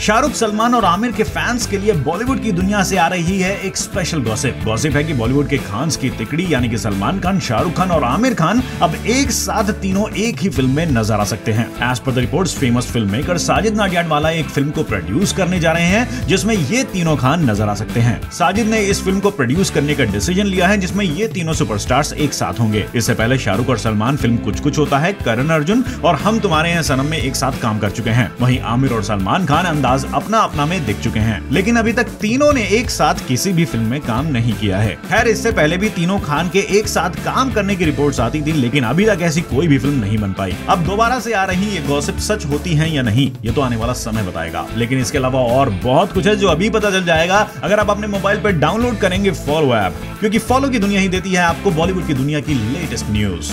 शाहरुख सलमान और आमिर के फैंस के लिए बॉलीवुड की दुनिया से आ रही है एक स्पेशल गॉसिप गॉसिप है कि बॉलीवुड के खान्स की तिकड़ी, यानी कि सलमान खान, शाहरुख खान और आमिर खान अब एक साथ तीनों एक ही फ़िल्म में नज़र आ सकते हैं। As per the reports famous film maker Sajid Nadiadwala एक फ़िल्म को प्रोड्यूस करने जा रहे हैं, जिसमें ये तीनों खान नज़र आ सकते हैं। साजिद ने इस फ़िल्म को प्रोड्यूस करने का डिसीज़न लिया है, जिसमें ये तीनों सुपरस्टार्स एक साथ होंगे। इससे पहले शाहरुख और सलमान फ़िल्म कुछ कुछ होता है, करण अर्जुन और हम तुम्हारे हैं, सनम में एक साथ काम कर चुके हैं। वहीं आमिर और सलमान खान अंदाज अपना अपना में दिख चुके हैं। लेकिन अभी तक तीनों ने एक साथ किसी भी फ़िल्म में काम नहीं किया है। खैर, इससे पहले भी तीनों खान के एक साथ काम करने की रिपोर्ट आती थी, लेकिन अभी तक ऐसी कोई भी फ़िल्म नहीं बन पाई। अब दोबारा से आ रही ये गॉसिप सच होती है या नहीं, ये तो आने वाला समय बताएगा। लेकिन इसके अलावा और बहुत कुछ है जो अभी पता चल जाएगा, अगर आप अपने मोबाइल पर डाउनलोड करेंगे फॉलो ऐप क्योंकि फॉलो की दुनिया ही देती है आपको बॉलीवुड की दुनिया की लेटेस्ट न्यूज़